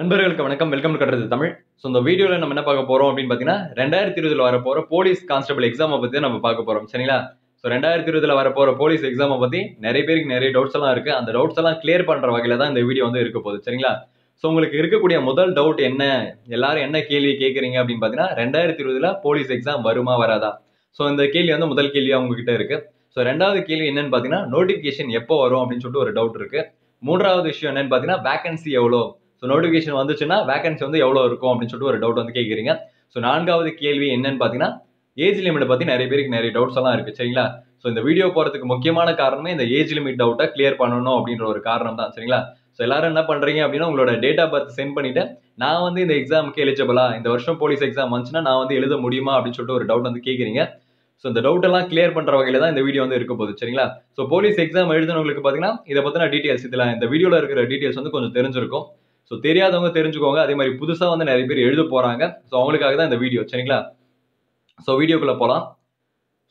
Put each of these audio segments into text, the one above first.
நண்பர்களுக்கு வணக்கம். வெல்கம் கட்டுறது தமிழ். ஸோ இந்த வீடியோவில் நம்ம என்ன பார்க்க போகிறோம் அப்படின்னு பார்த்தீங்கன்னா ரெண்டாயிரத்தி இருபதில் வர போகிற போலீஸ் கான்ஸ்டபிள் எக்ஸாமை பற்றி தான் நம்ம பார்க்க போகிறோம் சரிங்களா? ஸோ ரெண்டாயிரத்தி இருபதில் வர போகிற போலீஸ் எக்ஸாமை பற்றி நிறைய பேருக்கு நிறைய டவுட்ஸ் எல்லாம் இருக்குது அந்த டவுட்ஸ் எல்லாம் கிளியர் பண்ணுற வகையில் தான் இந்த வீடியோ வந்து இருக்க போகுது. சரிங்களா? ஸோ உங்களுக்கு இருக்கக்கூடிய முதல் டவுட் என்ன? எல்லாரும் என்ன கேள்வி கேட்குறீங்க அப்படின்னு பார்த்தீங்கன்னா ரெண்டாயிரத்தி இருபதில் போலீஸ் எக்ஸாம் வருமா வராதா? ஸோ இந்த கேள்வி வந்து முதல் கேள்வியாக உங்ககிட்ட இருக்குது ஸோ ரெண்டாவது கேள்வி என்னன்னு பார்த்தீங்கன்னா நோட்டிஃபிகேஷன் எப்போ வரும் அப்படின்னு சொல்லிட்டு ஒரு டவுட் இருக்குது மூன்றாவது விஷயம் என்னன்னு பார்த்தீங்கன்னா வேகன்சி எவ்வளோ? ஸோ நோட்டிஃபிகேஷன் வந்துச்சுன்னா வேகன்சி வந்து எவ்வளோ இருக்கும் அப்படின்னு சொல்லிட்டு ஒரு டவுட் வந்து கேட்குறீங்க ஸோ நான்காவது கேள்வி என்னன்னு பார்த்தீங்கன்னா ஏஜ் லிமிட் பற்றி நிறைய பேருக்கு நிறைய டவுட்ஸ் எல்லாம் இருக்குது சரிங்களா? ஸோ இந்த வீடியோ போகிறதுக்கு முக்கியமான காரணமே இந்த ஏஜ் லிமிட் டவுட்டை கிளியர் பண்ணணும் அப்படின்ற ஒரு காரணம் தான் சரிங்களா? ஸோ எல்லாரும் என்ன பண்ணுறீங்க அப்படின்னா உங்களோட டேட் ஆஃப் பர்த் சென்ட் பண்ணிவிட்டு நான் வந்து இந்த எக்ஸாமுக்கு எலிஜிபிளா இந்த வருஷம் போலீஸ் எக்ஸாம் வந்துச்சுன்னா நான் வந்து எழுத முடியுமா அப்படின்னு சொல்லிட்டு ஒரு டவுட் வந்து கேட்குறீங்க ஸோ இந்த டவுட் எல்லாம் கிளியர் பண்ணுற வகையில் தான் இந்த வீடியோ வந்து இருக்க போகுது சரிங்களா? ஸோ போலீஸ் எக்ஸாம் எழுதுனவங்களுக்கு பார்த்தீங்கன்னா இதை பற்றின டீட்டெயில்ஸ் இதில் இந்த வீடியோவில் இருக்கிற டீட்டெயில்ஸ் வந்து கொஞ்சம் தெரிஞ்சிருக்கும். ஸோ தெரியாதவங்க தெரிஞ்சுக்கோங்க. அதே மாதிரி புதுசாக வந்து நிறைய பேர் எழுத போகிறாங்க ஸோ அவங்களுக்காக தான் இந்த வீடியோ சரிங்களா? ஸோ வீடியோக்குள்ளே போகலாம்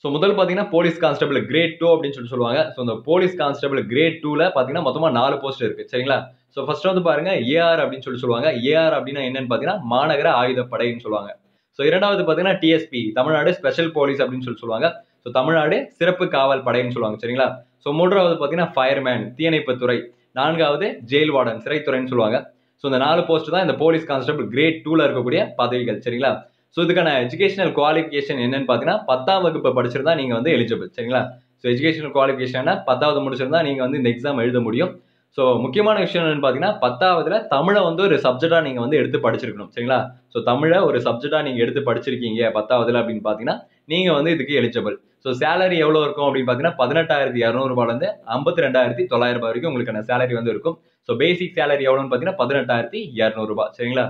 ஸோ முதல் பார்த்தீங்கன்னா போலீஸ் கான்ஸ்டபிள் கிரேட் டூ அப்படின்னு சொல்லி சொல்லுவாங்க. ஸோ இந்த போலீஸ் கான்ஸ்டபிள் கிரேட் டூவில் பார்த்தீங்கன்னா மொத்தமாக நாலு போஸ்ட் இருக்குது சரிங்களா? ஸோ ஃபர்ஸ்ட் வந்து பாருங்க ஏஆர் அப்படின்னு சொல்லி சொல்லுவாங்க. ஏஆர் அப்படின்னா என்னன்னு பார்த்தீங்கன்னா மாநகர ஆயுதப்படைன்னு சொல்லுவாங்க. ஸோ இரண்டாவது பார்த்தீங்கன்னா டிஎஸ்பி தமிழ்நாடு ஸ்பெஷல் போலீஸ் அப்படின்னு சொல்லி சொல்லுவாங்க. ஸோ தமிழ்நாடு சிறப்பு காவல் படைன்னு சொல்லுவாங்க சரிங்களா? ஸோ மூன்றாவது பார்த்தீங்கன்னா ஃபயர்மேன் தீயணைப்புத்துறை. நான்காவது ஜெயில் வார்டன் சிறைத்துறைன்னு சொல்லுவாங்க. ஸோ இந்த நாலு போஸ்ட் தான் இந்த போலீஸ் கான்ஸ்டபிள் கிரேட் டூவில் இருக்கக்கூடிய பதவிகள் சரிங்களா? ஸோ இதுக்கான எஜுகேஷனல் குவாலிஃபிகேஷன் என்னன்னு பார்த்தீங்கன்னா பத்தாம் வகுப்பு படிச்சிருந்தா நீங்கள் வந்து எலிஜிபிள் சரிங்களா? ஸோ எஜுகேஷனல் குவாலிஃபிகேஷன் பத்தாவது முடிச்சிருந்தா நீங்கள் வந்து இந்த எக்ஸாம் எழுத முடியும். ஸோ முக்கியமான விஷயம் என்னன்னு பார்த்தீங்கன்னா பத்தாவதுல தமிழை வந்து ஒரு சப்ஜெக்டாக நீங்கள் வந்து எடுத்து படிச்சிருக்கணும் சரிங்களா? ஸோ தமிழை ஒரு சப்ஜெக்டாக நீங்கள் எடுத்து படிச்சிருக்கீங்க பத்தாவதுல அப்படின்னு பார்த்தீங்கன்னா நீங்கள் வந்து இதுக்கு எலிஜிபிள் ஸோ சேலரி எவ்வளோ இருக்கும் அப்படின்னு பார்த்தீங்கன்னா பதினெட்டாயிரத்தி இரநூறுபாலேருந்து ஐம்பத்தி ரெண்டாயிரத்தி தொள்ளாயிரம் ரூபாய் வரைக்கும் உங்களுக்கான சேலரி வந்து இருக்கும். ஸோ பேசிக் சேலரி எவ்வளோன்னு பார்த்தீங்கன்னா பதினெட்டாயிரத்தி இரநூறுபா சரிங்களா?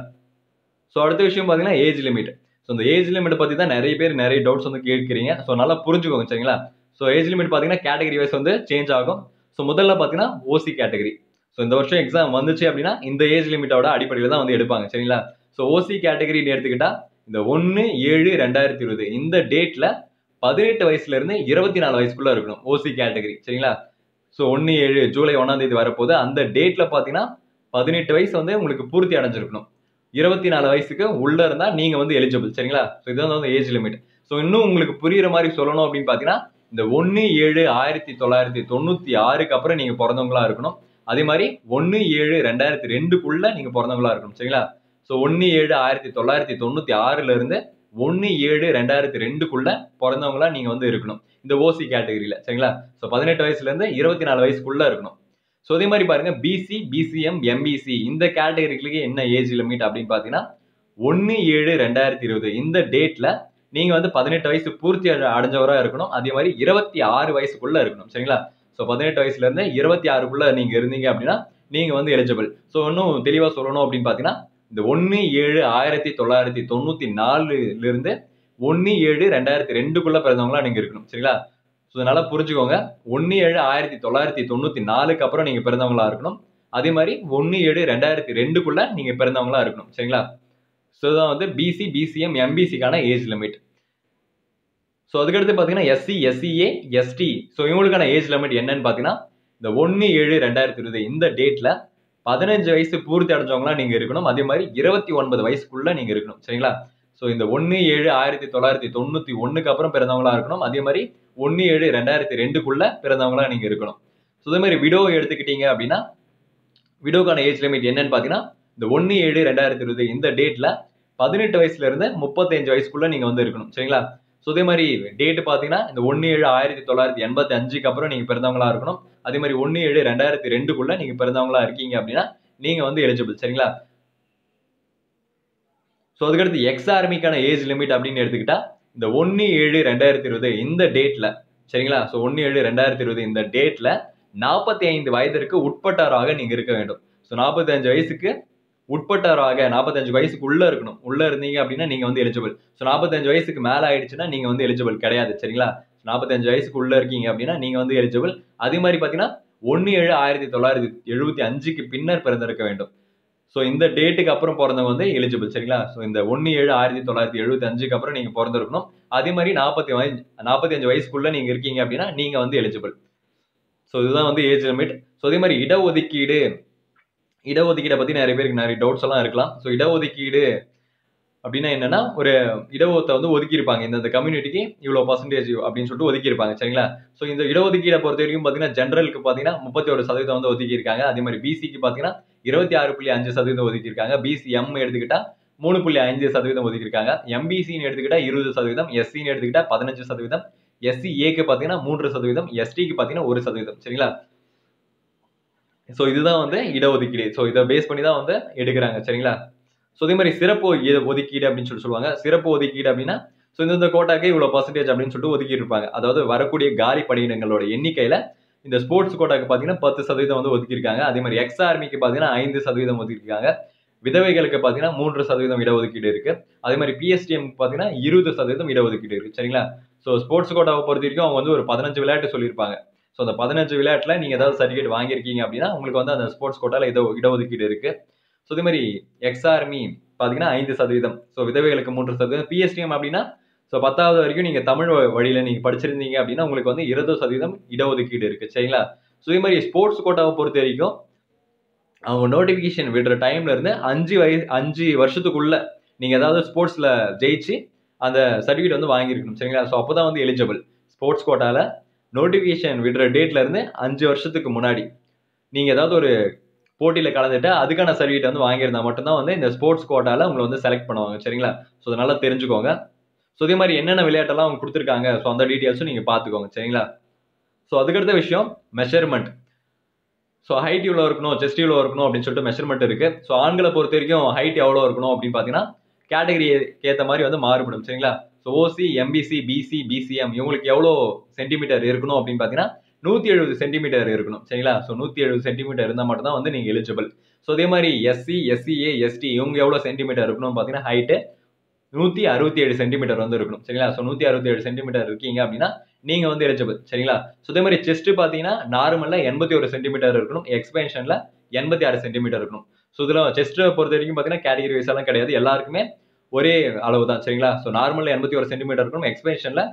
ஸோ அடுத்த விஷயம் பார்த்தீங்கன்னா ஏஜ் லிமிட் ஸோ இந்த ஏஜ் லிமிட் பற்றி தான் நிறைய பேர் நிறைய டவுட்ஸ் வந்து கேட்குறீங்க. ஸோ நல்லா புரிஞ்சுக்கோங்க சரிங்களா? ஸோ ஏஜ் லிமிட் பார்த்தீங்கன்னா கேட்டகரி வைஸ் வந்து சேஞ்ச் ஆகும். ஸோ முதல்ல பார்த்தீங்கன்னா ஓசி கேட்டகரி ஸோ இந்த வருஷம் எக்ஸாம் வந்துச்சு அப்படின்னா இந்த ஏஜ் லிமிட்டோட அடிப்படையில் தான் வந்து எடுப்பாங்க சரிங்களா? ஸோ ஓசி கேட்டகரின்னு எடுத்துக்கிட்டா இந்த ஒன்று ஏழு ரெண்டாயிரத்தி இருபது. இந்த டேட்டில் பதினெட்டு வயசுல இருந்து இருபத்தி நாலு வயசுக்குள்ள இருக்கணும் ஓசி கேட்டகரி சரிங்களா? ஸோ ஒன்று ஏழு ஜூலை ஒன்றாம் தேதி வரப்போது அந்த டேட்ல பார்த்தீங்கன்னா பதினெட்டு வயசு வந்து உங்களுக்கு பூர்த்தி அடைஞ்சிருக்கணும். இருபத்தி நாலு வயசுக்கு உள்ள இருந்தா நீங்க வந்து எலிஜிபிள் சரிங்களா? ஸோ இதுதான் வந்து ஏஜ் லிமிட் ஸோ இன்னும் உங்களுக்கு புரியுற மாதிரி சொல்லணும் அப்படின்னு பார்த்தீங்கன்னா இந்த ஒன்று ஏழு ஆயிரத்தி தொள்ளாயிரத்தி தொண்ணூத்தி ஆறுக்கு அப்புறம் நீங்க பிறந்தவங்களா இருக்கணும். அதே மாதிரி ஒன்று ஏழு ரெண்டாயிரத்தி ரெண்டுக்குள்ள நீங்க பிறந்தவங்களா இருக்கணும் சரிங்களா? ஸோ ஒன்று ஏழு ஆயிரத்தி தொள்ளாயிரத்தி தொண்ணூத்தி ஆறுல இருந்து ஒன்று ஏழு ரெண்டாயிரத்தி ரெண்டுக்குள்ள பிறந்தவங்களா நீங்க வந்து இருக்கணும். இந்த ஓசி கேட்டகரியில சரிங்களா? ஸோ பதினெட்டு வயசுல இருந்து இருபத்தி நாலு வயசுக்குள்ள இருக்கணும். ஸோ அதே மாதிரி பாருங்க பிசி பிசிஎம் எம்பிசி இந்த கேட்டகரிகளுக்கு என்ன ஏஜ் லிமிட் அப்படின்னு பார்த்தீங்கன்னா ஒன்று ஏழு ரெண்டாயிரத்தி இருபது. இந்த டேட்ல நீங்க வந்து பதினெட்டு வயசு பூர்த்தி அடைஞ்சவராக அடைஞ்சவரா இருக்கணும். அதே மாதிரி இருபத்தி ஆறு வயசுக்குள்ள இருக்கணும். சரிங்களா? ஸோ பதினெட்டு வயசுல இருந்து இருபத்தி ஆறுக்குள்ள நீங்க இருந்தீங்க அப்படின்னா நீங்க வந்து எலிஜிபிள் ஸோ இன்னும் தெளிவா சொல்லணும் அப்படின்னு பார்த்தீங்கன்னா இந்த ஒன்று ஏழு ஆயிரத்தி தொள்ளாயிரத்தி தொண்ணூற்றி நாலுலேருந்து ஒன்று ஏழு ரெண்டாயிரத்தி ரெண்டுக்குள்ளே பிறந்தவங்களா நீங்கள் இருக்கணும். சரிங்களா? ஸோ அதனால் புரிஞ்சுக்கோங்க. ஒன்று ஏழு ஆயிரத்தி தொள்ளாயிரத்தி தொண்ணூற்றி நாலுக்கு அப்புறம் நீங்கள் பிறந்தவங்களா இருக்கணும். அதே மாதிரி ஒன்று ஏழு ரெண்டாயிரத்தி ரெண்டுக்குள்ளே நீங்கள் பிறந்தவங்களா இருக்கணும். சரிங்களா? ஸோ இதுதான் வந்து பிசி பிசிஎம் எம்பிசிக்கான ஏஜ் லிமிட் ஸோ அதுக்கடுத்து பார்த்தீங்கன்னா எஸ்சி எஸ்சிஏ எஸ்டி ஸோ இவங்களுக்கான ஏஜ் லிமிட் என்னன்னு பார்த்தீங்கன்னா இந்த ஒன்று ஏழு ரெண்டாயிரத்தி இருபது இந்த டேட்டில் பதினஞ்சு வயசு பூர்த்தி அடைஞ்சவங்களா நீங்க இருக்கணும். அதே மாதிரி இருபத்தி ஒன்பது வயசுக்குள்ள நீங்க இருக்கணும். சரிங்களா? ஸோ இந்த ஒன்று ஏழு ஆயிரத்தி தொள்ளாயிரத்தி தொண்ணூத்தி ஒண்ணுக்கு அப்புறம் பிறந்தவங்களா இருக்கணும். அதே மாதிரி ஒன்று ஏழு ரெண்டாயிரத்தி ரெண்டுக்குள்ள பிறந்தவங்களா நீங்க இருக்கணும். ஸோ அதே மாதிரி விடோ எடுத்துக்கிட்டீங்க அப்படின்னா விடோக்கான ஏஜ் லிமிட் என்னன்னு பார்த்தீங்கன்னா இந்த ஒன்று ஏழு ரெண்டாயிரத்தி இருபது இந்த டேட்ல பதினெட்டு வயசுல இருந்து முப்பத்தஞ்சு வயசுக்குள்ள நீங்க வந்து இருக்கணும். சரிங்களா? ஸோ அதே மாதிரி டேட்டு பார்த்தீங்கன்னா இந்த ஒன்று ஏழு ஆயிரத்தி தொள்ளாயிரத்தி எண்பத்தி அஞ்சுக்கு அப்புறம் நீங்கள் பிறந்தவங்களா இருக்கணும். அதே மாதிரி ஒன்று ஏழு ரெண்டாயிரத்தி ரெண்டுக்குள்ள நீங்கள் பிறந்தவங்களா இருக்கீங்க அப்படின்னா நீங்கள் வந்து எலிஜிபிள் சரிங்களா? ஸோ அதுக்கடுத்து எக்ஸ் ஆர்மிக்கான ஏஜ் லிமிட் அப்படின்னு எடுத்துக்கிட்டா இந்த ஒன்று ஏழு ரெண்டாயிரத்தி இருபது இந்த டேட்டில் சரிங்களா? ஸோ ஒன்று ஏழு ரெண்டாயிரத்தி இருபது இந்த டேட்டில் நாற்பத்தி ஐந்து வயதிற்கு உட்பட்டவராக நீங்கள் இருக்க வேண்டும். ஸோ நாற்பத்தஞ்சு வயசுக்கு உட்பட்டவராக நாற்பத்தஞ்சு வயசுக்கு உள்ள இருக்கணும். உள்ள இருந்தீங்க அப்படின்னா நீங்க வந்து எலிஜிபிள் ஸோ நாற்பத்தஞ்சு வயசுக்கு மேல ஆயிடுச்சுன்னா நீங்க வந்து எலிஜிபிள் கிடையாது சரிங்களா? நாற்பத்தஞ்சு வயசுக்கு உள்ள இருக்கீங்க அப்படின்னா நீங்க வந்து எலிஜிபிள் அதே மாதிரி பாத்தீங்கன்னா ஒன்று ஏழு ஆயிரத்தி தொள்ளாயிரத்தி எழுபத்தி அஞ்சுக்கு பின்னர் பிறந்திருக்க வேண்டும். ஸோ இந்த டேட்டுக்கு அப்புறம் பிறந்தவங்க வந்து எலிஜிபிள் சரிங்களா? ஸோ இந்த ஒன்று ஏழு ஆயிரத்தி தொள்ளாயிரத்தி எழுபத்தி அஞ்சுக்கு அப்புறம் நீங்கள் பிறந்திருக்கணும். அதே மாதிரி நாற்பத்தி நாற்பத்தி அஞ்சு வயசுக்குள்ளே நீங்கள் இருக்கீங்க அப்படின்னா நீங்கள் வந்து எலிஜிபிள் ஸோ இதுதான் வந்து ஏஜ் லிமிட் ஸோ அதே மாதிரி இடஒதுக்கீடு இடஒதுக்கீடை பற்றி நிறைய பேருக்கு நிறைய டவுட்ஸ் எல்லாம் இருக்கலாம். ஸோ இடஒதுக்கீடு அப்படின்னா என்னன்னா ஒரு இடஒத்தை வந்து ஒதுக்கியிருப்பாங்க. இந்த கம்யூனிட்டிக்கு இவ்வளோ பர்சன்டேஜ் அப்படின்னு சொல்லிட்டு ஒதுக்கியிருப்பாங்க. சரிங்களா? ஸோ இந்த இடஒதுக்கீடை பொறுத்த வரைக்கும் பார்த்தீங்கன்னா ஜென்ரலுக்கு பார்த்தீங்கன்னா முப்பத்தி ஒரு சதவீதம் வந்து ஒதுக்கியிருக்காங்க. அதே மாதிரி பிசிக்கு பார்த்தீங்கன்னா இருபத்தி ஆறு புள்ளி அஞ்சு சதவீதம் ஒதுக்கியிருக்காங்க. பிசி எம் எடுத்துக்கிட்டா மூணு புள்ளி அஞ்சு சதவீதம் ஒதுக்கியிருக்காங்க. எம்பிசின்னு எடுத்துக்கிட்டா இருபது சதவீதம். எஸ்சின்னு எடுத்துக்கிட்டா பதினஞ்சு சதவீதம். எஸ்சி ஏக்கு பார்த்தீங்கன்னா மூன்று சதவீதம். எஸ்டிக்கு பார்த்தீங்கன்னா ஒரு சதவீதம். சரிங்களா? ஸோ இதுதான் வந்து இடஒதுக்கீடு. ஸோ இதை பேஸ் பண்ணி தான் வந்து எடுக்கிறாங்க சரிங்களா? ஸோ அதே மாதிரி சிறப்பு ஒதுக்கீடு அப்படின்னு சொல்லி சொல்லுவாங்க. சிறப்பு ஒதுக்கீடு அப்படின்னா ஸோ இந்த கோட்டாக்கு இவ்வளோ பர்சன்டேஜ் அப்படின்னு சொல்லிட்டு ஒதுக்கிட்டு இருப்பாங்க. அதாவது வரக்கூடிய காலி பணியிடங்களோட எண்ணிக்கையில இந்த ஸ்போர்ட்ஸ் கோட்டாக்கு பார்த்தீங்கன்னா பத்து சதவீதம் வந்து ஒதுக்கியிருக்காங்க. அதே மாதிரி எக்ஸ் ஆர்மிக்கு பார்த்தீங்கன்னா ஐந்து சதவீதம் ஒதுக்கியிருக்காங்க. விதவைகளுக்கு பார்த்தீங்கன்னா மூன்று சதவீதம் இடஒதுக்கீடு இருக்கு. அதே மாதிரி பிஎஸ்டிஎம் பார்த்தீங்கன்னா இருபது சதவீதம் இடஒதுக்கீடு இருக்கு சரிங்களா? ஸோ ஸ்போர்ட்ஸ் கோட்டாவை பொறுத்த வரைக்கும் அவங்க வந்து ஒரு பதினஞ்சு விளையாட்டு சொல்லியிருப்பாங்க. ஸோ அந்த பதினஞ்சு விளையாட்டில் நீங்கள் ஏதாவது சர்டிஃபிகேட் வாங்கியிருக்கீங்க அப்படின்னா உங்களுக்கு வந்து அந்த ஸ்போர்ட்ஸ் கோட்டால இட இடஒதுக்கீடு இருக்குது ஸோ இதே மாதிரி எக்ஸ்ஆர்மி பார்த்தீங்கன்னா ஐந்து சதவீதம். ஸோ விதவைகளுக்கு மூன்று சதவீதம். பிஎஸ்டிஎம் அப்படின்னா ஸோ பத்தாவது வரைக்கும் நீங்கள் தமிழ் வழியில் நீங்கள் படிச்சிருந்தீங்க அப்படின்னா உங்களுக்கு வந்து இருபது சதவீதம் இடஒதுக்கீடு இருக்குது சரிங்களா? ஸோ இதே மாதிரி ஸ்போர்ட்ஸ் கோட்டாவை பொறுத்த வரைக்கும் அவங்க நோட்டிஃபிகேஷன் விடுற டைம்ல இருந்து அஞ்சு வயசு அஞ்சு வருஷத்துக்குள்ள நீங்க ஏதாவது ஸ்போர்ட்ஸ்ல ஜெயிச்சு அந்த சர்டிஃபிகேட் வந்து வாங்கியிருக்கணும். சரிங்களா? ஸோ அப்போ தான் வந்து எலிஜிபிள் ஸ்போர்ட்ஸ் கோட்டால நோட்டிஃபிகேஷன் விடுற டேட்லேருந்து அஞ்சு வருஷத்துக்கு முன்னாடி. நீங்கள் ஏதாவது ஒரு போட்டியில் கலந்துட்டு அதுக்கான சர்டிஃபிகேட் வந்து வாங்கியிருந்தா மட்டும்தான் வந்து இந்த ஸ்போர்ட்ஸ் கோட்டாவில் உங்களை வந்து செலக்ட் பண்ணுவாங்க சரிங்களா? ஸோ அதை நல்லா தெரிஞ்சுக்கோங்க. ஸோ இதே மாதிரி என்னென்ன விளையாட்டெல்லாம் அவங்க கொடுத்துருக்காங்க ஸோ அந்த டீட்டெயில்ஸும் நீங்கள் பார்த்துக்கோங்க சரிங்களா? ஸோ அதுக்கடுத்த விஷயம் மெஷர்மெண்ட் ஸோ ஹைட் இவ்வளோ இருக்கணும் செஸ்ட் இவ்வளோ இருக்கணும் அப்படின்னு சொல்லிட்டு மெஷர்மெண்ட் இருக்குது ஸோ ஆண்களை பொறுத்த வரைக்கும் ஹைட் எவ்வளோ இருக்கணும் அப்படின்னு பார்த்தீங்கன்னா கேட்டகரி ஏற்ற மாதிரி வந்து மாறுபடும் சரிங்களா? So OC MBC BC BCM இவங்களுக்கு எவ்வளோ சென்டிமீட்டர் இருக்கணும் அப்படின்னு பார்த்தீங்கன்னா நூற்றி எழுபது சென்டிமீட்டர் இருக்கணும். சரிங்களா? ஸோ நூற்றி எழுபது சென்டிமீட்டர் இருந்தால் மட்டும் தான் வந்து நீங்கள் எலிஜிபிள் ஸோ அதே மாதிரி எஸ்சி எஸ்சிஏ எஸ்டி இவங்க எவ்வளோ சென்டிமீட்டர் இருக்கணும் பார்த்தீங்கன்னா ஹைட்டு நூற்றி அறுபத்தி ஏழு சென்டிமீட்டர் வந்து இருக்கணும். சரிங்களா? ஸோ நூற்றி அறுபத்தி ஏழு சென்டிமீட்டர் இருக்கீங்க அப்படின்னா நீங்கள் வந்து எலிஜிபிள் சரிங்களா? ஸோ அதே மாதிரி செஸ்ட் பார்த்தீங்கன்னா நார்மலில் எண்பத்தி ஒரு சென்டிமீட்டர் இருக்கணும். எக்ஸ்பென்ஷனில் எண்பத்தி ஆறு சென்டிமீட்டர் இருக்கணும். ஸோ இதில் செஸ்ட்டை பொறுத்த வரைக்கும் பார்த்தீங்கன்னா கேட்டகரி வைஸ் எல்லாம் கிடையாது. எல்லாருக்குமே ஒரே அளவு தான் சரிங்களா ஸோ நார்மலில் எண்பத்தி ஒரு சென்டிமீட்டர் இருக்கணும். எக்ஸ்பென்ஷனில்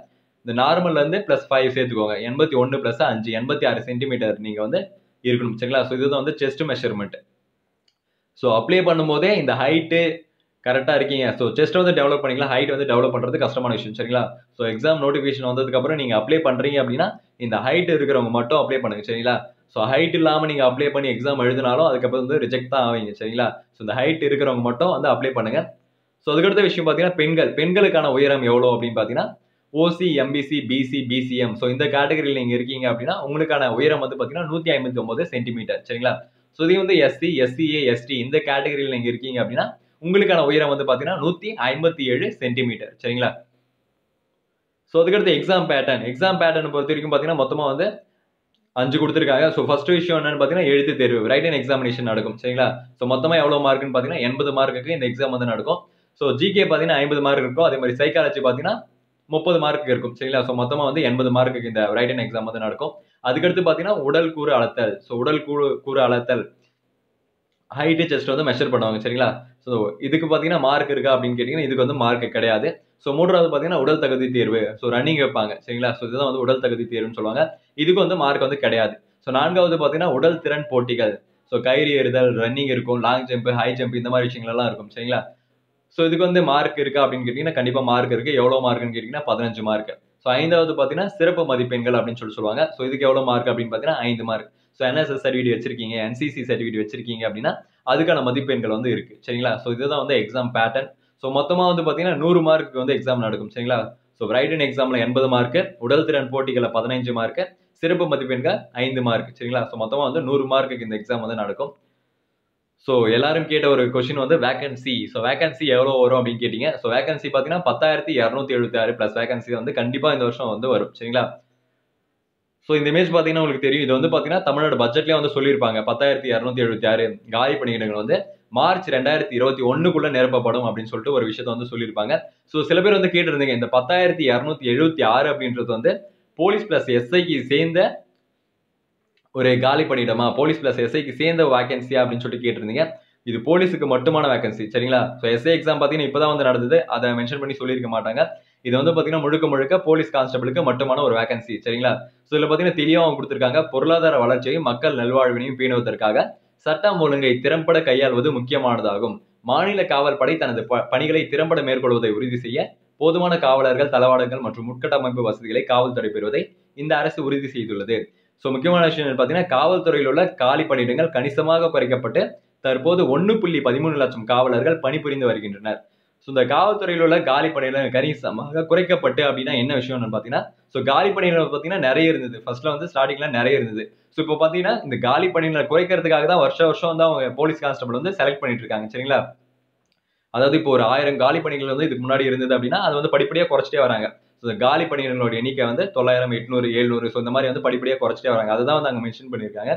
இந்த நார்மல்ல இருந்து ப்ளஸ் ஃபைவ் சேர்த்துக்கோங்க. எண்பத்தி ஒன்று ப்ளஸ் அஞ்சு எண்பத்தி ஆறு சென்டிமீட்டர் நீங்கள் வந்து இருக்கணும் சரிங்களா? ஸோ இதுதான் வந்து செஸ்ட் மெஷர்மெண்ட் ஸோ அப்ளை பண்ணும்போதே இந்த ஹைட்டு கரெக்டாக இருக்கீங்க. ஸோ செஸ்ட் வந்து டெவலப் பண்ணிக்கலாம். ஹைட் வந்து டெவலப் பண்ணுறது கஷ்டமான விஷயம் சரிங்களா? ஸோ எக்ஸாம் நோட்டிஃபிகேஷன் வந்ததுக்கப்புறம் நீங்கள் அப்ளை பண்ணுறீங்க அப்படின்னா இந்த ஹைட் இருக்கிறவங்க மட்டும் அப்ளை பண்ணுங்க சரிங்களா? ஸோ ஹைட் இல்லாமல் நீங்கள் அப்ளை பண்ணி எக்ஸாம் எழுதினாலும் அதுக்கப்புறம் வந்து ரிஜெக்ட் தான் ஆவீங்க சரிங்களா? ஸோ இந்த ஹைட் இருக்கிறவங்க மட்டும் வந்து அப்ளை பண்ணுங்கள் ஸோ அதுக்கடுத்த விஷயம் பார்த்தீங்கன்னா பெண்கள். பெண்களுக்கான உயரம் எவ்வளோ அப்படின்னு பார்த்தீங்கன்னா OC MBC BC BCM so இந்த கேட்டகரியில் நீங்கள் இருக்கீங்க அப்படின்னா உங்களுக்கான உயரம் வந்து பார்த்தீங்கன்னா நூற்றி ஐம்பத்தி ஒம்பது சென்டிமீட்டர் சரிங்களா? ஸோ இதே வந்து எஸ்சி எஸ்சிஏ எஸ்டி இந்த கேட்டகரியில் நீங்கள் இருக்கீங்க அப்படின்னா உங்களுக்கான உயரம் வந்து பார்த்தீங்கன்னா நூற்றி ஐம்பத்தி ஏழு சென்டிமீட்டர் சரிங்களா? ஸோ அதுக்கடுத்து எக்ஸாம் பேட்டர்ன் எக்ஸாம் பேட்டர்ன் பொறுத்த வரைக்கும் பார்த்தீங்கன்னா மொத்தமாக வந்து அஞ்சு கொடுத்துருக்காங்க. ஸோ ஃபர்ஸ்ட் விஷயம் என்னன்னு பார்த்தீங்கன்னா எழுத்து தேர்வு. ரைட் அண்ட் எக்ஸாமினேஷன் நடக்கும். சரிங்களா? ஸோ மொத்தமாக எவ்வளோ மார்க்குன்னு பார்த்தீங்கன்னா எண்பது மார்க்குக்கு இந்த எக்ஸாம் வந்து நடக்கும். ஸோ ஜிகே பார்த்தீங்கன்னா ஐம்பது மார்க் இருக்கும். அதே மாதிரி சைக்காலஜி பார்த்தீங்கன்னா முப்பது மார்க்கு இருக்கும். சரிங்களா? ஸோ மொத்தமாக வந்து எண்பது மார்க்குக்கு இந்த ரைட் எக்ஸாம் வந்து நடக்கும். அதுக்கடுத்து பார்த்தீங்கன்னா உடல் கூறு அளத்தல் ஸோ உடல் கூறு கூறு அளத்தல் ஹைட்டு செஸ்ட் வந்து மெஷர் பண்ணுவாங்க. சரிங்களா? ஸோ இதுக்கு பார்த்தீங்கன்னா மார்க் இருக்கா அப்படின்னு கேட்டிங்கன்னா இதுக்கு வந்து மார்க் கிடையாது. ஸோ மூன்றாவது பார்த்தீங்கன்னா உடல் தகுதி தேர்வு. ஸோ ரன்னிங் வைப்பாங்க. சரிங்களா? ஸோ இதுதான் வந்து உடல் தகுதி தேர்வுன்னு சொல்லுவாங்க. இதுக்கு வந்து மார்க் வந்து கிடையாது. ஸோ நான்காவது பார்த்தீங்கன்னா உடல் திறன் போட்டிகள். ஸோ கயிறு ஏறுதல் ரன்னிங் இருக்கும் லாங் ஜம்ப் ஹை ஜம்ப் இந்த மாதிரி விஷயங்கள்லாம் இருக்கும். சரிங்களா? ஸோ இதுக்கு வந்து மார்க் இருக்கா அப்படின்னு கேட்டிங்கன்னா கண்டிப்பாக மார்க் இருக்கு. எவ்வளோ மார்க்னு கேட்டிங்கன்னா பதினஞ்சு மார்க் ஸோ ஐந்தாவது பார்த்தீங்கன்னா சிறப்பு மதிப்பெண்கள் அப்படின்னு சொல்லி சொல்லுவாங்க. ஸோ இதுக்கு எவ்வளோ மார்க் அப்படின்னு பார்த்தீங்கன்னா ஐந்து மார்க் ஸோ என்எஸ்எஸ் சர்டிஃபிகேட் வச்சிருக்கீங்க என்சிசி சர்டிஃபிகேட் வச்சிருக்கீங்க அப்படின்னா அதுக்கான மதிப்பெண்கள் வந்து இருக்கு. சரிங்களா? ஸோ இதுதான் வந்து எக்ஸாம் பேட்டர்ன் ஸோ மொத்தமாக வந்து பார்த்தீங்கன்னா நூறு மார்க்கு வந்து எக்ஸாம் நடக்கும். சரிங்களா? ஸோ ரைட் எக்ஸாமில் எண்பது மார்க்கு உடல் திறன் போட்டிகளில் பதினைஞ்சு மார்க்கு சிறப்பு மதிப்பெண்கள் ஐந்து மார்க் சரிங்களா? ஸோ மொத்தமாக வந்து நூறு மார்க்குக்கு இந்த எக்ஸாம் வந்து நடக்கும். ஸோ எல்லாரும் கேட்ட ஒரு கொஷின் வந்து வேகன்சி ஸோ வேகன்சி எவ்வளோ வரும் அப்படின்னு கேட்டீங்க. ஸோ வேகன்சி பார்த்தீங்கன்னா பத்தாயிரத்தி இரநூத்தி எழுபத்தி ஆறு ப்ளஸ் வேகன்சி வந்து கண்டிப்பாக இந்த வருஷம் வந்து வரும். சரிங்களா? ஸோ இந்த இமேஜ் பார்த்தீங்கன்னா உங்களுக்கு தெரியும். இது வந்து பார்த்தீங்கன்னா தமிழ்நாடு பட்ஜெட்லேயே வந்து சொல்லியிருப்பாங்க. பத்தாயிரத்தி இரநூத்தி எழுபத்தி ஆறு காலி பணியிடங்கள் வந்து மார்ச் ரெண்டாயிரத்தி இருபத்தி ஒன்றுக்குள்ள நிரப்பப்படும் அப்படின்னு சொல்லிட்டு ஒரு விஷயத்த வந்து சொல்லியிருப்பாங்க. ஸோ சில பேர் வந்து கேட்டிருந்தீங்க இந்த பத்தாயிரத்தி இரநூத்தி எழுபத்தி ஆறு அப்படின்றது வந்து போலீஸ் பிளஸ் எஸ்ஐக்கு சேர்ந்த ஒரு காலி பணியிடமா போலீஸ் பிளஸ் எஸ்ஐக்கு சேர்ந்த வேகன்சியா அப்படின்னு சொல்லிட்டு கேட்டிருந்தீங்க. இது போலீஸுக்கு மட்டுமான வேகன்சி சரிங்களா? ஸோ எஸ்ஐ எக்ஸாம் பார்த்தீங்கன்னா இப்போதான் வந்து நடந்தது. அதை மென்ஷன் பண்ணி சொல்லியிருக்க மாட்டாங்க. இது வந்து பார்த்தீங்கன்னா முழுக்க முழுக்க போலீஸ் கான்ஸ்டபிளுக்கு மட்டுமான ஒரு வேகன்சி சரிங்களா? ஸோ இதில் பார்த்தீங்கன்னா தெளிவாக கொடுத்துருக்காங்க. பொருளாதார வளர்ச்சியையும் மக்கள் நல்வாழ்வினையும் பேணுவதற்காக சட்டம் ஒழுங்கை திறம்பட கையாள்வது முக்கியமானதாகும். மாநில காவல் படை தனது ப- பணிகளை திறம்பட மேற்கொள்வதை உறுதி செய்ய போதுமான காவலர்கள் தளவாடங்கள் மற்றும் உட்கட்டமைப்பு வசதிகளை காவல்துறை பெறுவதை இந்த அரசு உறுதி செய்துள்ளது. ஸோ முக்கியமான விஷயம் பார்த்தீங்கன்னா காவல்துறையில் உள்ள காலி பணியிடங்கள் கணிசமாக குறைக்கப்பட்டு தற்போது ஒன்று புள்ளி பதிமூணு லட்சம் காவலர்கள் பணிபுரிந்து வருகின்றனர். ஸோ இந்த காவல்துறையில் உள்ள காலி பணியிடங்கள் கணிசமாக குறைக்கப்பட்டு அப்படின்னா என்ன விஷயம்னு பார்த்தீங்கன்னா ஸோ காலி பணியிடங்கள் பார்த்தீங்கன்னா நிறைய இருந்தது. ஃபர்ஸ்ட்ல வந்து ஸ்டார்டிங்ல நிறைய இருந்தது. ஸோ இப்போ பார்த்தீங்கன்னா இந்த காலி பணியினர் குறைக்கிறதுக்காக தான் வருஷம் வருஷம் வந்து அவங்க போலீஸ் கான்ஸ்டபிள் வந்து செலக்ட் பண்ணிட்டு இருக்காங்க சரிங்களா? அதாவது இப்போ ஒரு ஆயிரம் காலி பணிகள் வந்து இதுக்கு முன்னாடி இருந்தது அப்படின்னா அது வந்து படிப்படியாக குறைச்சிட்டே வராங்க. ஸோ இந்த காலி பணியிடங்களோட எண்ணிக்கை வந்து தொள்ளாயிரம் எட்நூறு எழுநூறு ஸோ இந்த மாதிரி வந்து படிப்படியாக குறைச்சிட்டே வராங்க. அதுதான் வந்து அங்கே மென்ஷன் பண்ணியிருக்காங்க.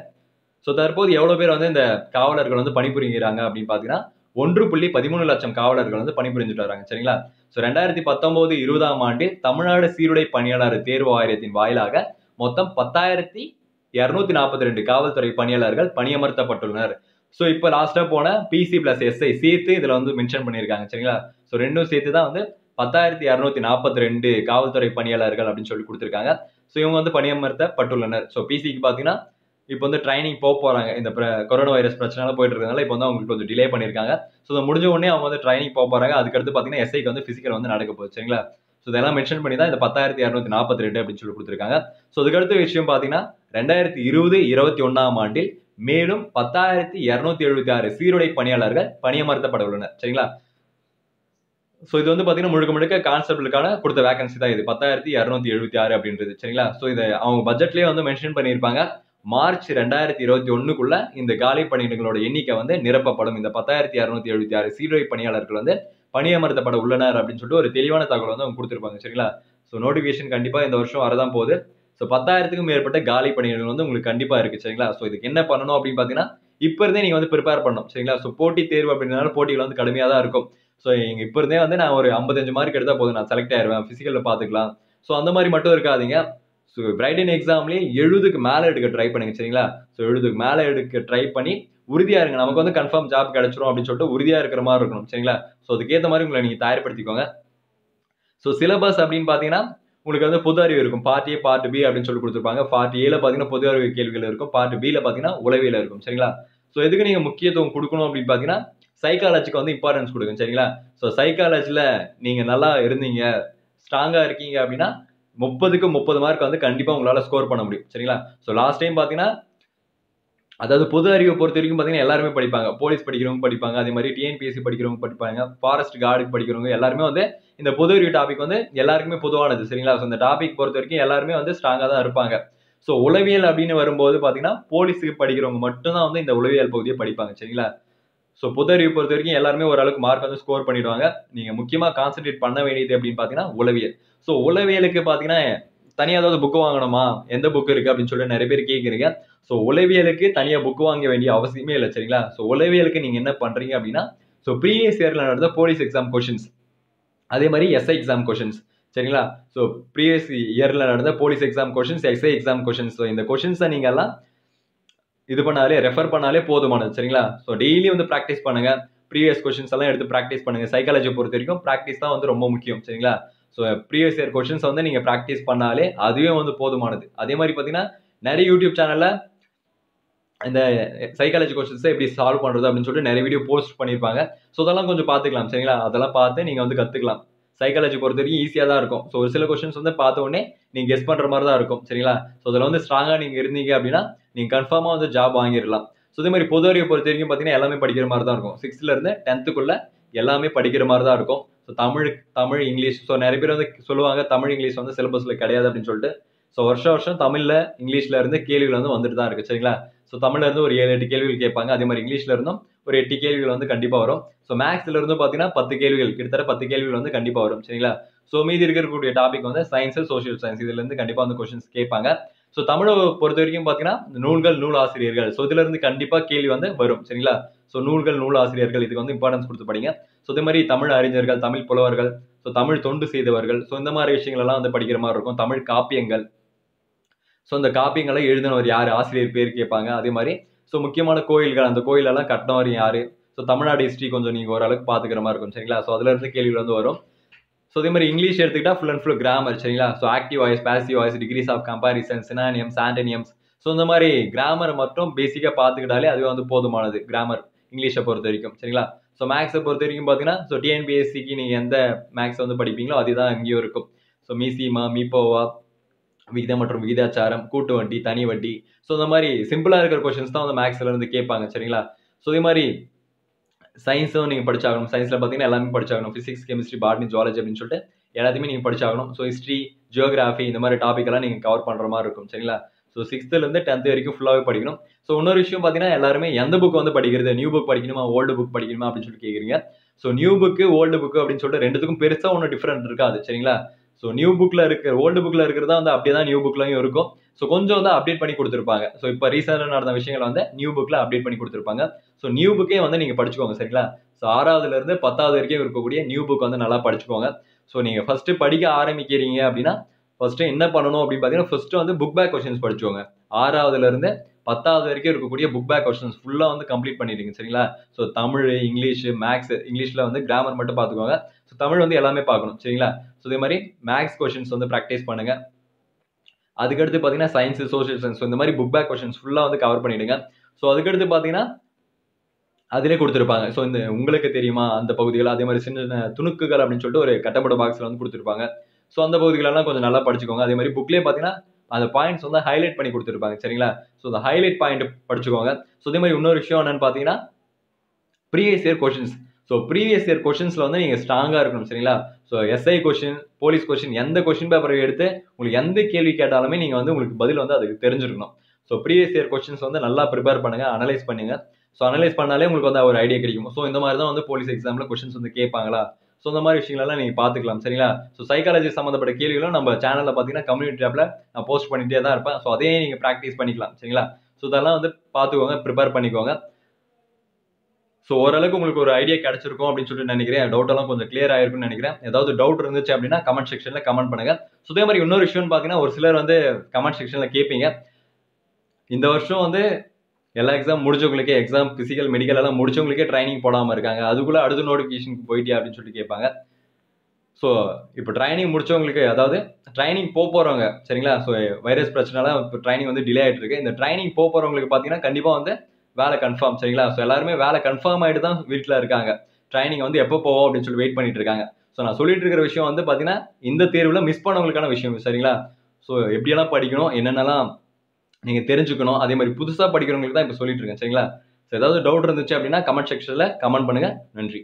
ஸோ தற்போது எவ்வளோ பேர் வந்து இந்த காவலர்கள் வந்து பணிபுரிகிறாங்க அப்படின்னு பார்த்தீங்கன்னா ஒன்று புள்ளி பதிமூணு லட்சம் காவலர்கள் வந்து பணிபுரிஞ்சுட்டு வராங்க. சரிங்களா? ஸோ ரெண்டாயிரத்தி பத்தொம்போது இருபதாம் ஆண்டில் தமிழ்நாடு சீருடை பணியாளர் தேர்வு வாரியத்தின் வாயிலாக மொத்தம் பத்தாயிரத்தி இரநூத்தி நாற்பத்தி ரெண்டு காவல்துறை பணியாளர்கள் பணியமர்த்தப்பட்டுள்ளனர். ஸோ இப்போ லாஸ்ட்டாக போன பிசி பிளஸ் எஸ்ஐ சேர்த்து இதில் வந்து மென்ஷன் பண்ணியிருக்காங்க. சரிங்களா? ஸோ ரெண்டும் சேர்த்து தான் வந்து பத்தாயிரத்தி இரநூத்தி நாற்பத்தி ரெண்டு காவல்துறை பணியாளர்கள் அப்படின்னு சொல்லி கொடுத்துருக்காங்க. ஸோ இவங்க வந்து பணியமர்த்தப்பட்டுள்ளனர். ஸோ பிசிக்கு பார்த்தீங்கன்னா இப்போ வந்து ட்ரைனிங் போக போகிறாங்க இந்த கொரோனா வைரஸ் பிரச்சனைலாம் போயிட்டு இருக்கனால இப்போ வந்து அவங்களுக்கு கொஞ்சம் டிலே பண்ணியிருக்காங்க. ஸோ அது முடிஞ்ச உடனே அவங்க வந்து ட்ரைனிங் போக போகிறாங்க அதுக்கடுத்து பார்த்தீங்கன்னா எஸ்ஐக்கு வந்து ஃபிசிக்கல் வந்து நடக்க போகுது. சரிங்களா? ஸோ இதெல்லாம் மென்ஷன் பண்ணி தான் இந்த பத்தாயிரத்தி இரநூத்தி நாற்பத்தி ரெண்டு அப்படின்னு சொல்லி கொடுத்துருக்காங்க. ஸோ அதுக்கடுத்த விஷயம் பார்த்தீங்கன்னா ரெண்டாயிரத்தி இருபது இருபத்தி ஒன்றாம் ஆண்டில் மேலும் பத்தாயிரத்தி இரநூத்தி எழுபத்தி ஆறு சீருடை பணியாளர்கள் பணியமர்த்தப்பட உள்ளனர். சரிங்களா? ஸோ இது வந்து பார்த்தீங்கன்னா முழுக்க முழுக்க கான்ஸ்டபிளுக்கான கொடுத்த வேகன்சி தான் இது. பத்தாயிரத்தி இரநூத்தி எழுபத்தி ஆறு அப்படின்றது சரிங்களா? ஸோ இதை அவங்க பட்ஜெட்லேயே வந்து மென்ஷன் பண்ணியிருப்பாங்க. மார்ச் ரெண்டாயிரத்தி இருபத்தி ஒன்றுக்குள்ள இந்த காலி பணியிடங்களோட எண்ணிக்கை வந்து நிரப்பப்படும். இந்த பத்தாயிரத்தி இரநூத்தி எழுபத்தி ஆறு சீருடை பணியாளர்கள் வந்து பணியமர்த்தப்பட உள்ளனர் அப்படின்னு சொல்லிட்டு ஒரு தெளிவான தகவல் வந்து அவங்க கொடுத்துருப்பாங்க சரிங்களா? ஸோ நோட்டிஃபிகேஷன் கண்டிப்பாக இந்த வருஷம் வரதான் போகுது. ஸோ பத்தாயிரத்துக்கும் மேற்பட்ட காலி பணியிடங்கள் வந்து உங்களுக்கு கண்டிப்பாக இருக்குது சரிங்களா? ஸோ இதுக்கு என்ன பண்ணணும் அப்படின்னு பார்த்தீங்கன்னா இப்போ இருந்தே நீங்கள் வந்து ப்ரிப்பேர் பண்ணணும் சரிங்களா? ஸோ போட்டி தேர்வு அப்படின்றனால போட்டிகள் வந்து கடுமையாக தான் இருக்கும். ஸோ இங்கே இப்போ இருந்தே வந்து நான் ஒரு ஐம்பத்தஞ்சு மார்க் எடுத்தால் போதும். நான் செலக்ட் ஆயிடுவேன் ஃபிசிக்கலில் பார்த்துக்கலாம் ஸோ அந்த மாதிரி மட்டும் இருக்காதீங்க. ஸோ பிரைடன் எக்ஸாம்லேயே எழுதுக்கு மேலே எடுக்க ட்ரை பண்ணுங்க சரிங்களா? ஸோ எழுதுக்கு மேலே எடுக்க ட்ரை பண்ணி உறுதியாக இருங்க. நமக்கு வந்து கன்ஃபார்ம் ஜாப் கிடச்சிரும் அப்படின்னு சொல்லிட்டு உறுதியாக இருக்கிற மாதிரி இருக்கணும் சரிங்களா? ஸோ அதுக்கேற்ற மாதிரி உங்களை நீங்கள் தயார்படுத்திக்கோங்க. ஸோ சிலபஸ் அப்படின்னு பார்த்தீங்கன்னா உங்களுக்கு வந்து பொது அறிவு இருக்கும். பார்ட் ஏ பார்ட் பி அப்படின்னு சொல்லி கொடுத்துருப்பாங்க. பார்ட் ஏல பார்த்தீங்கன்னா பொது அறிவு கேள்விகள் இருக்கும். பார்ட் பியில் பார்த்தீங்கன்னா உளவியில் இருக்கும் சரிங்களா? ஸோ எதுக்கு நீங்கள் முக்கியத்துவம் கொடுக்கணும் அப்படின்னு பார்த்தீங்கன்னா சைக்காலஜிக்கு வந்து இம்பார்ட்டன்ஸ் கொடுக்கும் சரிங்களா? ஸோ சைக்காலஜியில் நீங்கள் நல்லா இருந்தீங்க ஸ்ட்ராங்காக இருக்கீங்க அப்படின்னா முப்பதுக்கு முப்பது மார்க் வந்து கண்டிப்பாக உங்களால் ஸ்கோர் பண்ண முடியும் சரிங்களா? ஸோ லாஸ்ட் டைம் பார்த்தீங்கன்னா அதாவது பொது அறிவை பொறுத்த வரைக்கும் பார்த்தீங்கன்னா எல்லாருமே படிப்பாங்க. போலீஸ் படிக்கிறவங்க படிப்பாங்க அதே மாதிரி டிஎன்பிஎஸ்சி படிக்கிறவங்க படிப்பாங்க ஃபாரஸ்ட் கார்டுக்கு படிக்கிறவங்க எல்லாருமே வந்து இந்த பொது அறிவு டாபிக் வந்து எல்லாருக்குமே பொதுவானது சரிங்களா? ஸோ இந்த டாபிக் பொறுத்த வரைக்கும் எல்லாருமே வந்து ஸ்ட்ராங்காக தான் இருப்பாங்க. ஸோ உளவியல் அப்படின்னு வரும்போது பார்த்தீங்கன்னா போலீஸுக்கு படிக்கிறவங்க மட்டும்தான் வந்து இந்த உளவியல் பகுதியை படிப்பாங்க சரிங்களா? ஸோ பொது அறிவு பொறுத்த வரைக்கும் எல்லாருமே ஓரளவுக்கு மார்க் வந்து ஸ்கோர் பண்ணிடுவாங்க. நீங்கள் முக்கியமாக கான்சென்ட்ரேட் பண்ண வேண்டியது அப்படின்னு பார்த்தீங்கன்னா உளவியல். ஸோ உளவியலுக்கு பார்த்தீங்கன்னா தனியாக ஏதாவது புக்கு வாங்கணுமா? எந்த புக் இருக்குது அப்படின்னு சொல்லிட்டு நிறைய பேர் கேட்குறீங்க ஸோ உளவியலுக்கு தனியாக புக் வாங்க வேண்டிய அவசியமே இல்லை சரிங்களா? ஸோ உளவியலுக்கு நீங்கள் என்ன பண்ணுறீங்க அப்படின்னா ஸோ ப்ரீவியஸ் இயரில் நடந்த போலீஸ் எக்ஸாம் கொஷின்ஸ் அதே மாதிரி எஸ்ஐ எக்ஸாம் கொஷின்ஸ் சரிங்களா? ஸோ ப்ரீவியஸ் இயரில் நடந்த police exam questions SI exam questions so இந்த கொஷின்ஸை நீங்கள் எல்லாம் இது பண்ணாலே ரெஃபர் பண்ணாலே போதுமானது சரிங்களா? ஸோ டெய்லி வந்து ப்ராக்டிஸ் பண்ணுங்க. ப்ரீவியஸ் கொஷின்ஸ் எல்லாம் எடுத்து ப்ராக்டிஸ் பண்ணுங்க. சைக்காலஜி பொறுத்த வரைக்கும் ப்ராக்டிஸ் தான் வந்து ரொம்ப முக்கியம் சரிங்களா? ஸோ ப்ரீவியஸ் இயர் கொஷின்ஸ் வந்து நீங்கள் ப்ராக்டிஸ் பண்ணாலே அதுவே வந்து போதுமானது. அதே மாதிரி பார்த்தீங்கன்னா நிறைய யூடியூப் சேனலில் இந்த சைக்காலஜி கொஸ்டின்ஸை எப்படி சால்வ் பண்ணுறது அப்படின்னு சொல்லிட்டு நிறைய வீடியோ போஸ்ட் பண்ணியிருப்பாங்க ஸோ அதெல்லாம் கொஞ்சம் பார்த்துக்கலாம் சரிங்களா? அதெல்லாம் பார்த்து நீங்கள் வந்து கற்றுக்கலாம் சைக்காலஜி பொறுத்த வரைக்கும் ஈஸியாக தான் இருக்கும். ஸோ ஒரு சில கொஸ்டின்ஸ் வந்து பார்த்த உடனே நீங்கள் கெஸ் பண்ணுற மாதிரி தான் இருக்கும் சரிங்களா? ஸோ அதில் வந்து ஸ்ட்ராங்காக நீங்கள் இருந்தீங்க அப்படின்னா நீங்கள் கன்ஃபார்மாக வந்து ஜாப் வாங்கிடலாம். ஸோ இதே மாதிரி பொது அறிவை பொறுத்த வரைக்கும் பார்த்தீங்கன்னா எல்லாமே படிக்கிற மாதிரி தான் இருக்கும். சிக்ஸ்த்லேருந்து டென்த்துக்குள்ளே எல்லாமே படிக்கிற மாதிரி தான் இருக்கும். So Tamil Tamil English. So நிறைய பேர் வந்து சொல்லுவாங்க தமிழ் இங்கிலீஷ் வந்து சிலபஸில் கிடையாது அப்படின்னு சொல்லிட்டு. ஸோ வருஷம் வருஷம் தமிழில் இங்கிலீஷில் இருந்து கேள்விகள் வந்து வந்துட்டு தான் இருக்குது சரிங்களா? ஸோ தமிழ்ல இருந்து ஒரு ஏழு எட்டு கேள்விகள் கேட்பாங்க. அதே மாதிரி இங்கிலீஷ்ல இருந்தும் ஒரு எட்டு கேள்விகள் வந்து கண்டிப்பாக வரும். ஸோ மேக்ஸ்ல இருந்து பார்த்தீங்கன்னா பத்து கேள்விகள் கிட்டத்தட்ட பத்து கேள்விகள் வந்து கண்டிப்பாக வரும். சரிங்களா? ஸோ மீதி இருக்கக்கூடிய டாபிக் வந்து சயின்ஸ் சோஷியல் சயின்ஸ் இதுலேருந்து கண்டிப்பாக வந்து கொஸ்டின்ஸ் கேட்பாங்க. ஸோ தமிழை பொறுத்த வரைக்கும் பார்த்தீங்கன்னா நூல்கள் நூல் ஆசிரியர்கள். ஸோ இதுல இருந்து கண்டிப்பாக கேள்வி வந்து வரும். சரிங்களா? ஸோ நூல்கள் நூல் ஆசிரியர்கள் இதுக்கு வந்து இம்பார்ட்டன்ஸ் கொடுத்து படிங்க. ஸோ இதே மாதிரி தமிழ் அறிஞர்கள் தமிழ் புலவர்கள் ஸோ தமிழ் தொண்டு செய்தவர்கள் ஸோ இந்த மாதிரி விஷயங்கள் எல்லாம் வந்து படிக்கிற மாதிரி இருக்கும். தமிழ் காப்பியங்கள். ஸோ அந்த காப்பியங்களை எழுதினவர் யார்? ஆசிரியர் பேர் கேட்பாங்க. அதே மாதிரி ஸோ முக்கியமான கோயில்கள் அந்த கோயிலெல்லாம் கட்டினவர் யார்? ஸோ தமிழ்நாடு ஹிஸ்ட்ரி கொஞ்சம் நீங்கள் ஓரளவுக்கு பார்த்துக்கிற மாதிரி இருக்கும். சரிங்களா? ஸோ அதுலேருந்து கேள்விகள் வந்து வரும். ஸோ அதே மாதிரி இங்கிலீஷ் எடுத்துக்கிட்டா ஃபுல் அண்ட் ஃபுல் கிராமர் சரிங்களா? So active voice passive voice degrees of comparison synonyms antonyms so இந்த மாதிரி கிராமரை மட்டும் பேசிக்காக பார்த்துக்கிட்டாலே அதுவே வந்து போதுமானது கிராமர் இங்கிலீஷை பொறுத்த வரைக்கும் சரிங்களா? ஸோ மேக்ஸை பொறுத்த வரைக்கும் பார்த்தீங்கன்னா ஸோ டிஎன்பிஎஸ்சிக்கு நீங்கள் எந்த மேக்ஸ் வந்து படிப்பீங்களோ அதுதான் இங்கேயும் இருக்கும். ஸோ மீசிமா மீப்போவா விகிதம் மற்றும் விகிதாச்சாரம் கூட்டு வட்டி தனி வட்டி ஸோ இந்த மாதிரி சிம்பிளாக இருக்கிற கொஷின்ஸ் தான் வந்து மேக்ஸ்லேருந்து கேட்பாங்க சரிங்களா? ஸோ இதே மாதிரி சயின்ஸும் நீங்கள் படிச்சாகணும். சயின்ஸில் பார்த்தீங்கன்னா எல்லாமே படிச்சாகணும். ஃபிசிக்ஸ் கெமிஸ்ட்ரி பாட்னி ஜுவாலஜி அப்படின்னு சொல்லிட்டு எல்லாத்தையுமே நீங்கள் படிச்சாகணும். ஸோ ஹிஸ்ட்ரி ஜியோகிராஃபி இந்த மாதிரி டாபிக் எல்லாம் நீங்கள் கவர் பண்ணுற மாதிரி இருக்கும். சரிங்களா? ஸோ சிக்ஸ்த்துலேருந்து டென்த் வரைக்கும் ஃபுல்லாகவே படிக்கணும். ஸோ இன்னொரு விஷயம் பார்த்தீங்கன்னா எல்லாருமே எந்த புக் வந்து படிக்கிறது? நியூ புக் படிக்கணுமா? ஓல்டு புக் படிக்கணுமா? அப்படின்னு சொல்லிட்டு கேட்குறீங்க so new book old book அப்படின்னு சொல்லிட்டு ரெண்டுத்துக்கும் பெருசாக ஒன்றும் டிஃப்ரெண்ட் இருக்காது. சரிங்களா? ஸோ நியூ புக்கில் இருக்கிற ஓல்டு புக்கில் இருக்கிறதா வந்து அப்படியே தான் நியூ புக்லையும் இருக்கும். ஸோ கொஞ்சம் வந்து அப்டேட் பண்ணி கொடுத்துருப்பாங்க. ஸோ இப்போ ரீசெண்டாக நடந்த விஷயங்களை வந்து நியூ புக்கில் அப்டேட் பண்ணி கொடுத்துருப்பாங்க. ஸோ நியூ புக்கே வந்து நீங்கள் படிச்சுக்கோங்க சரிங்களா? ஸோ ஆறாவதுலேருந்து பத்தாவது வரைக்கும் இருக்கக்கூடிய நியூ புக் வந்து நல்லா படிச்சுக்கோங்க. ஸோ நீங்கள் ஃபஸ்ட்டு படிக்க ஆரம்பிக்கிறீங்க அப்படின்னா ஃபஸ்ட்டு என்ன பண்ணணும் அப்படின்னு பார்த்தீங்கன்னா ஃபஸ்ட்டு வந்து புக் பேக் கொஷின்ஸ் படிச்சுக்கோங்க. ஆறாவதுலேருந்து பத்தாவது வரைக்கும் இருக்கக்கூடிய புக் பேக் கொஷின்ஸ் ஃபுல்லாக வந்து கம்ப்ளீட் பண்ணிடுங்க சரிங்களா? ஸோ தமிழ் இங்கிலீஷ் மேக்ஸ் இங்கிலீஷில் வந்து கிராமர் மட்டும் பார்த்துக்கோங்க. ஸோ தமிழ் வந்து எல்லாமே பார்க்கணும் சரிங்களா? ஸோ இதே மாதிரி மேக்ஸ் கொஷின்ஸ் வந்து ப்ராக்டிஸ் பண்ணுங்க. அதுக்கடுத்து பார்த்தீங்கன்னா சயின்ஸ் சோஷியல் சயின்ஸ் இந்த மாதிரி புக் பேக் கொஷின்ஸ் ஃபுல்லாக வந்து கவர் பண்ணிடுங்க. ஸோ அதுக்கடுத்து பார்த்தீங்கன்னா அதிலே கொடுத்துருப்பாங்க. ஸோ இந்த உங்களுக்கு தெரியுமா? அந்த பகுதிகள் அதே மாதிரி சின்ன சின்ன துணுக்குகள் அப்படின்னு சொல்லிட்டு ஒரு கட்டப்பட பாக்ஸில் வந்து கொடுத்துருப்பாங்க. ஸோ அந்த பகுதிகளெல்லாம் கொஞ்சம் நல்லா படிச்சுக்கோங்க. அதே மாதிரி புக்லேயே பார்த்தீங்கன்னா அந்த பாயிண்ட்ஸ் வந்து ஹைலைட் பண்ணி கொடுத்துருப்பாங்க சரிங்களா? ஸோ அந்த ஹைலைட் பாயிண்ட் படிச்சுக்கோங்க. ஸோ இதே மாதிரி இன்னொரு விஷயம் என்னன்னு பார்த்தீங்கன்னா previous year questions so previous year கொஷின்ஸில் வந்து நீங்கள் ஸ்ட்ராங்காக இருக்கணும் சரிங்களா? So SI question police question எந்த கொஷின் பேப்பரை எடுத்து உங்களுக்கு எந்த கேள்வி கேட்டாலுமே நீங்கள் வந்து உங்களுக்கு பதில் வந்து அதுக்கு தெரிஞ்சிருக்கணும். ஸோ ப்ரீவியஸ் இயர் கொஷின்ஸ் வந்து நல்லா ப்ரிப்பேர் பண்ணுங்க அனலைஸ் பண்ணுங்கள் ஸோ அனலைஸ் பண்ணாலே உங்களுக்கு வந்து ஒரு ஐடியா கிடைக்கும். ஸோ இந்த மாதிரி தான் வந்து போலீஸ் எக்ஸாமில் கொஷின்ஸ் வந்து கேட்பாங்களா? ஸோ இந்த மாதிரி விஷயங்களெல்லாம் நீங்கள் பார்த்துக்கலாம். சரிங்களா? ஸோ சைக்காலஜி சம்மந்தப்பட்ட கேள்விகளும் நம்ம சேனலில் பார்த்தீங்கன்னா கம்யூனிட்டி ஆப்பில் நான் போஸ்ட் பண்ணிகிட்டே தான் இருப்பேன். ஸோ அதையே நீங்கள் ப்ராக்டிஸ் பண்ணிக்கலாம். சரிங்களா? ஸோ இதெல்லாம் வந்து பார்த்துக்கோங்க ப்ரிப்பேர் பண்ணிக்கோங்க. ஸோ ஓரளவுக்கு உங்களுக்கு ஒரு ஐடியா கிடைச்சிருக்கும் அப்படின்னு சொல்லிட்டு நினைக்கிறேன். டவுட்டெல்லாம் கொஞ்சம் கிளியர் ஆயிருக்கும்னு நினைக்கிறேன். ஏதாவது டவுட் இருந்துச்சு அப்படின்னா கமெண்ட் செக்ஷனில் கமெண்ட் பண்ணுங்க. ஸோ இதே மாதிரி இன்னொரு விஷயம்னு பார்த்தீங்கன்னா ஒரு சிலர் வந்து கமெண்ட் செக்ஷனில் கேட்பீங்க. இந்த வருஷம் வந்து எல்லா எக்ஸாம் முடிச்சவங்களுக்கே எக்ஸாம் பிசிக்கல் மெடிக்கல் எல்லாம் முடிச்சவங்களுக்கே ட்ரைனிங் போடாமல் இருக்காங்க. அதுக்குள்ளே அடுத்த நோட்டிஃபிகேஷனுக்கு போயிட்டியா அப்படின்னு சொல்லிட்டு கேட்பாங்க. ஸோ இப்போ ட்ரைனிங் முடிச்சவங்களுக்கு அதாவது ட்ரைனிங் போக போகிறவங்க சரிங்களா? ஸோ வைரஸ் பிரச்சனால இப்போ ட்ரைனிங் வந்து டிலே ஆகிட்டு இருக்கு. இந்த ட்ரைனிங் போக போகிறவங்களுக்கு பார்த்தீங்கன்னா கண்டிப்பாக வந்து வேலை கன்ஃபார்ம் சரிங்களா? ஸோ எல்லாருமே வேலை கன்ஃபார்ம் ஆகிட்டு தான் வீட்டில் இருக்காங்க. ட்ரைனிங் வந்து எப்போ போவோம் அப்படின்னு சொல்லி வெயிட் பண்ணிட்டு இருக்காங்க. ஸோ நான் சொல்லிட்டு இருக்கிற விஷயம் வந்து பார்த்தீங்கன்னா இந்த தேர்வில் மிஸ் பண்ணவங்களுக்கான விஷயம் சரிங்களா? ஸோ எப்படியெல்லாம் படிக்கணும் என்னென்னலாம் நீங்கள் தெரிஞ்சுக்கணும். அதே மாதிரி புதுசாக படிக்கிறவங்களுக்கு தான் இப்போ சொல்லிட்டு இருக்கேன். சரிங்களா? ஸோ ஏதாவது டவுட் இருந்துச்சு அப்படின்னா கமெண்ட் செக்ஷனில் கமெண்ட் பண்ணுங்கள் நன்றி.